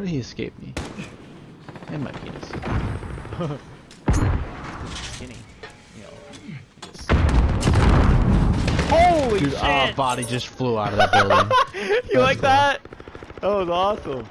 How did he escape me? And my penis. Skinny. You know. Just... Holy Dude, oh, shit! our body just flew out of that building. you like cool. that? That was awesome.